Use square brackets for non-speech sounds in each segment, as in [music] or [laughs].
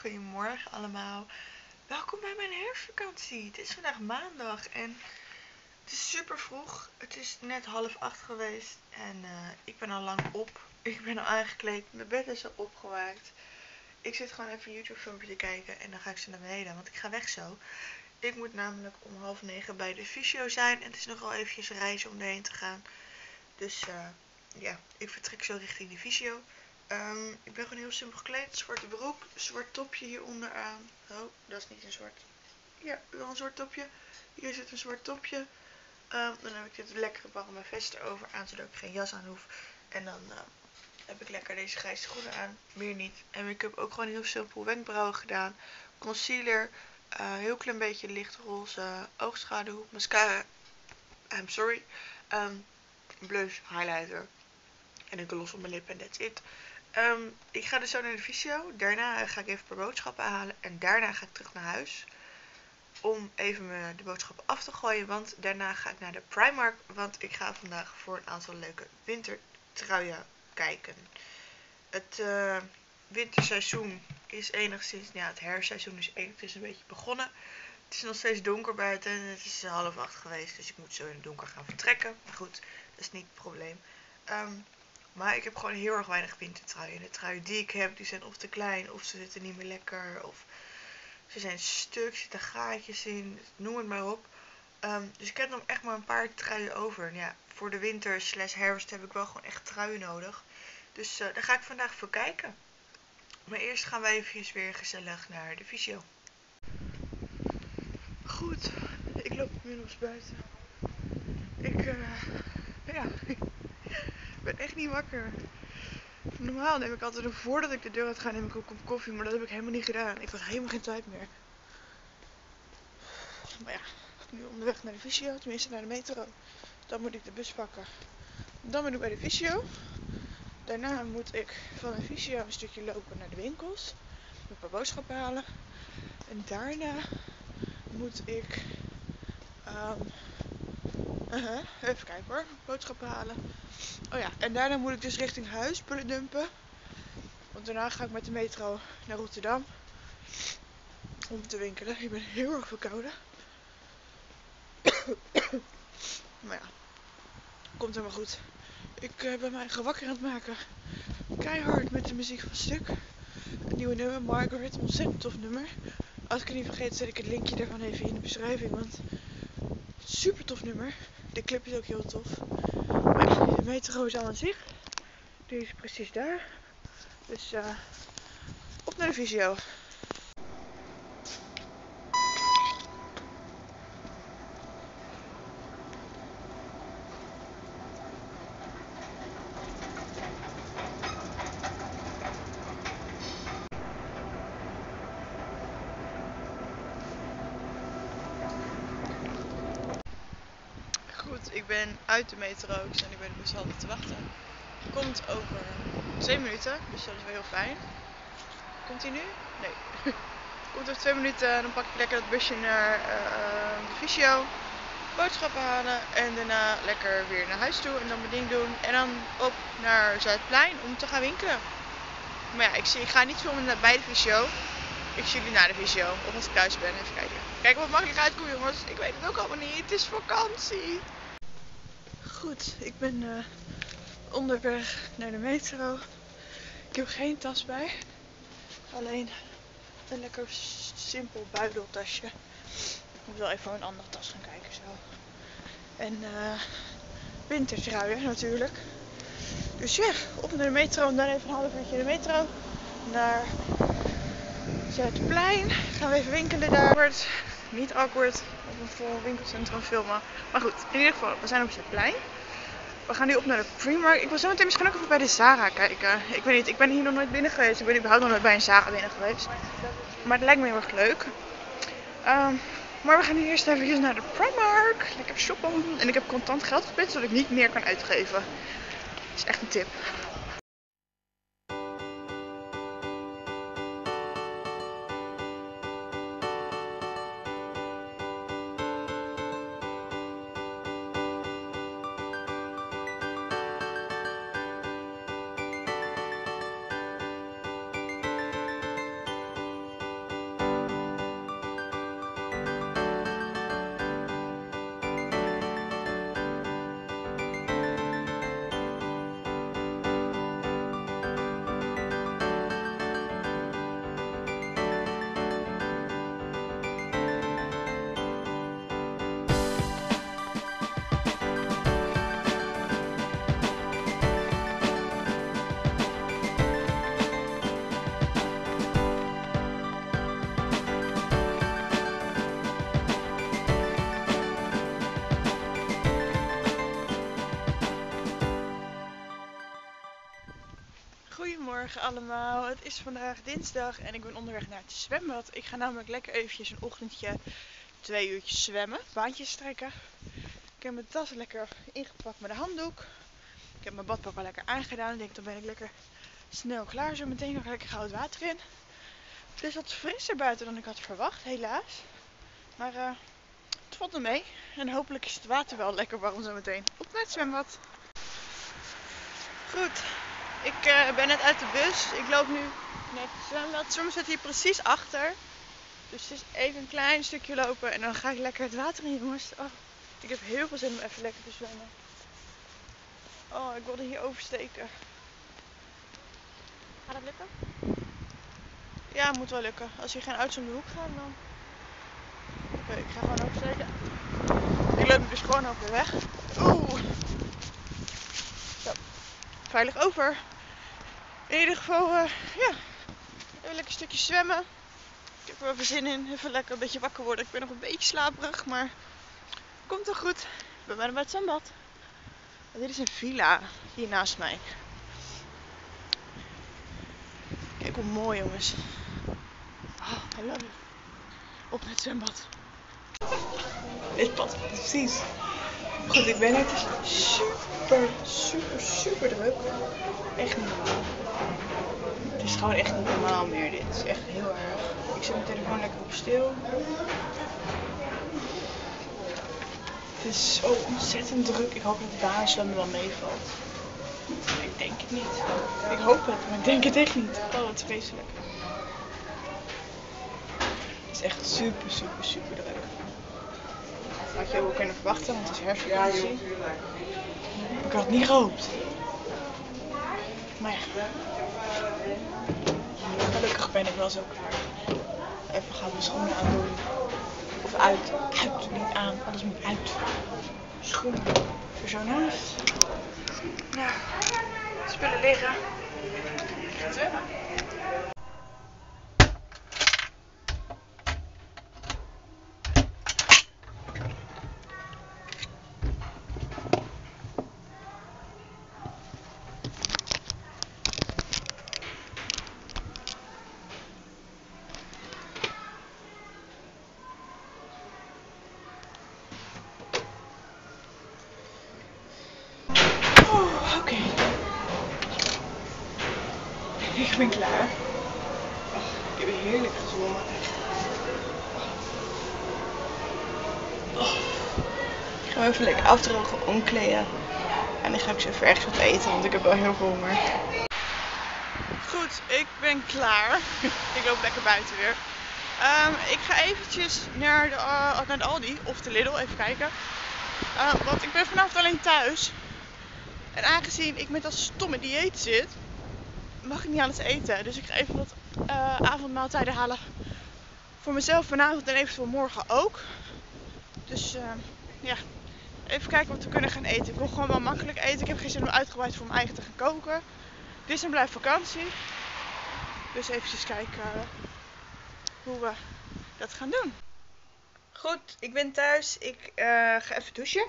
Goedemorgen allemaal. Welkom bij mijn herfstvakantie. Het is vandaag maandag en het is super vroeg. Het is net half acht geweest en eh, ik ben al lang op. Ik ben al aangekleed. Mijn bed is al opgemaakt. Ik zit gewoon even YouTube filmpje te kijken en dan ga ik zo naar beneden, want ik ga weg zo. Ik moet namelijk om half negen bij de fysio zijn en het is nogal eventjes reizen om erheen te gaan. Dus eh, ja, ik vertrek zo richting de fysio. Ehm, ik ben gewoon heel simpel gekleed. Zwarte broek, zwart topje hieronder aan. Oh, dat is niet een zwart. Ja, wel een zwart topje. Hier zit een zwart topje. Ehm, dan heb ik dit lekkere warme vest erover aan, zodat ik geen jas aan hoef. En dan eh, heb ik lekker deze grijze schoenen aan. Meer niet. En ik heb ook gewoon heel simpel wenkbrauwen gedaan. Concealer. Eh, heel klein beetje lichtroze oogschaduw. Mascara. I'm sorry. Ehm, blush, highlighter. En een gloss op mijn lippen en that's it. Ehm, ik ga dus zo naar de fysio. Daarna ga ik even een paar boodschappen halen. En daarna ga ik terug naar huis. Om even mijn, de boodschappen af te gooien. Want daarna ga ik naar de Primark. Want ik ga vandaag voor een aantal leuke wintertruien kijken. Het eh, winterseizoen is enigszins... Ja, het herfstseizoen is enigszins een beetje begonnen. Het is nog steeds donker buiten. En het is half acht geweest. Dus ik moet zo in het donker gaan vertrekken. Maar goed, dat is niet het probleem. Ehm, maar ik heb gewoon heel erg weinig wintertruien. De truien die ik heb, die zijn of te klein, of ze zitten niet meer lekker, of ze zijn stuk, zitten gaatjes in, noem het maar op. Ehm, dus ik heb nog echt maar een paar truien over. Ja, voor de winter slash herfst heb ik wel gewoon echt truien nodig. Dus eh, daar ga ik vandaag voor kijken. Maar eerst gaan we even weer gezellig naar de fysio. Goed, ik loop inmiddels buiten. Ik, eh, ja, [laughs] ik ben echt niet wakker. Normaal neem ik altijd voordat ik de deur uit ga, neem ik een kop koffie, maar dat heb ik helemaal niet gedaan. Ik had helemaal geen tijd meer. Maar ja, nu onderweg naar de fysio, tenminste naar de metro. Dan moet ik de bus pakken. Dan ben ik bij de fysio. Daarna moet ik van de fysio een stukje lopen naar de winkels. Een paar boodschappen halen. En daarna moet ik uh-huh, even kijken hoor, boodschappen halen. Oh ja, en daarna moet ik dus richting huis spullen dumpen. Want daarna ga ik met de metro naar Rotterdam. Om te winkelen. Ik ben heel erg verkouden. [coughs] maar ja, komt helemaal goed. Ik uh, ben mijn eigen wakker aan het maken. Keihard met de muziek van Stuk. Een nieuwe nummer, Margaret. Ontzettend tof nummer. Als ik het niet vergeet, zet ik het linkje daarvan even in de beschrijving. Want super tof nummer. De clip is ook heel tof. Maar de metro al aan zich. Die is precies daar. Dus uh, op naar de visio. Goed, ik ben uit de metro. Ik sta nu bij de bushalte te wachten. Komt over twee minuten, dus dat is wel heel fijn. Komt hij nu? Nee. [laughs] Komt over twee minuten, dan pak ik lekker dat busje naar uh, de fysio. Boodschappen halen en daarna lekker weer naar huis toe en dan mijn ding doen. En dan op naar Zuidplein om te gaan winkelen. Maar ja, ik, zie, ik ga niet filmen bij de fysio. Ik zie jullie na de fysio. Of als ik thuis ben, even kijken. Kijken wat makkelijk uitkomt jongens. Ik weet het ook allemaal niet. Het is vakantie. Goed, ik ben uh, onderweg naar de metro. Ik heb geen tas bij. Alleen een lekker simpel buideltasje. Ik moet wel even een andere tas gaan kijken zo. En uh, wintertruien natuurlijk. Dus ja, op naar de metro en dan even een half uurtje de metro. Naar Zuidplein. Gaan we even winkelen daar. Niet awkward een vol winkelcentrum filmen. Maar goed, in ieder geval, we zijn op Zuidplein. We gaan nu op naar de Primark. Ik wil zo meteen misschien ook even bij de Zara kijken. Ik weet niet, ik ben hier nog nooit binnen geweest. Ik ben überhaupt nog nooit bij een Zara binnen geweest. Maar het lijkt me heel erg leuk. Um, maar we gaan nu eerst even naar de Primark. Lekker shoppen. En ik heb contant geld gepland, zodat ik niet meer kan uitgeven. Dat is echt een tip. Goedemorgen allemaal. Het is vandaag dinsdag en ik ben onderweg naar het zwembad. Ik ga namelijk lekker eventjes een ochtendje twee uurtjes zwemmen, baantjes trekken. Ik heb mijn tas lekker ingepakt met een handdoek. Ik heb mijn badpak al lekker aangedaan. Ik denk dan ben ik lekker snel klaar. Zo meteen nog lekker goud water in. Het is wat frisser buiten dan ik had verwacht, helaas. Maar eh, het valt er mee. En hopelijk is het water wel lekker warm zo meteen. Op naar het zwembad. Goed, ik eh, ben net uit de bus. Ik loop nu naar het zwembad. Het zwembad zit hier precies achter. Dus het is even een klein stukje lopen en dan ga ik lekker het water in, jongens. Oh, ik heb heel veel zin om even lekker te zwemmen. Oh, ik wilde hier oversteken. Gaat dat lukken? Ja, moet wel lukken. Als hier geen auto's om de hoek gaan, dan... Oké, ik ga gewoon oversteken. Ik loop dus gewoon over de weg. Oeh. Zo. Veilig over. In ieder geval, eh, ja. Even lekker een stukje zwemmen. Ik heb er wel even zin in. Even lekker een beetje wakker worden. Ik ben nog een beetje slaperig, maar komt toch goed. Ik ben bijna bij het zwembad. Dit is een villa hier naast mij. Kijk hoe mooi, jongens. Oh, I love it. Op het zwembad. Dit past precies. Goed, ik ben net super, super, super druk. Echt niet normaal. Het is gewoon echt niet normaal meer. Dit is echt heel erg. Ik zet mijn telefoon lekker op stil. Het is zo ontzettend druk. Ik hoop dat de aansluit wel meevalt. Ik denk het niet. Ik hoop het, maar ik denk het echt niet. Oh, wat vreselijk. Het is echt super, super, super druk. Had je ook kunnen verwachten, want het is herfstvakantie. Ik had het niet gehoopt. Maar ja. Gelukkig ben ik wel zo klaar. Even gaan mijn schoenen aandoen. Of uit. Uit, niet aan. Alles moet uit. Schoenen. Er zo naast. Nou, spullen liggen. Ik. Oh, oké. Ik ben klaar. Oh, ik heb heerlijk gezwommen. Oh. Ik ga even lekker afdrogen, omkleden. En dan ga ik zo even ergens wat eten, want ik heb wel heel veel honger. Goed, ik ben klaar. [laughs] ik loop lekker buiten weer. Ehm, ik ga eventjes naar de, uh, naar de Aldi of de Lidl, even kijken. Uh, want ik ben vanavond alleen thuis. En aangezien ik met dat stomme dieet zit, mag ik niet alles eten. Dus ik ga even wat uh, avondmaaltijden halen. Voor mezelf vanavond en eventueel morgen ook. Dus uh, ja, even kijken wat we kunnen gaan eten. Ik wil gewoon wel makkelijk eten. Ik heb geen zin om uitgebreid voor mijn eigen te gaan koken. Dit is een blijf vakantie. Dus eventjes kijken uh, hoe we dat gaan doen. Goed, ik ben thuis. Ik ga even douchen.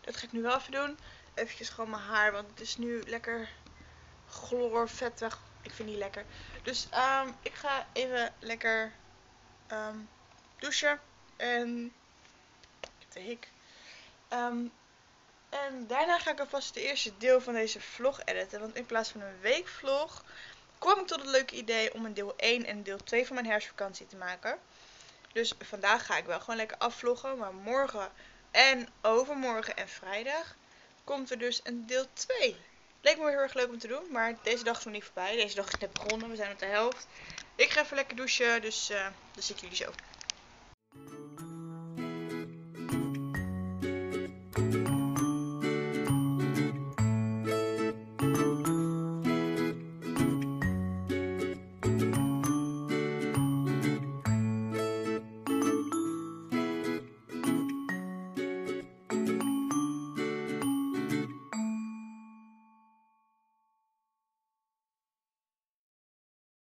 Dat ga ik nu wel even doen eventjes gewoon mijn haar, want het is nu lekker chloor, vettig. Ik vind die lekker. Dus um, ik ga even lekker um, douchen. En ik heb de hik. Um, en daarna ga ik alvast het eerste deel van deze vlog editen. Want in plaats van een weekvlog kwam ik tot het leuke idee om een deel 1 en deel 2 van mijn herfstvakantie te maken. Dus vandaag ga ik wel gewoon lekker afvloggen. Maar morgen en overmorgen en vrijdag komt er dus een deel 2. Leek me heel erg leuk om te doen, maar deze dag is nog niet voorbij. Deze dag is net begonnen, we zijn op de helft. Ik ga even lekker douchen, dus uh, dan zie ik jullie zo.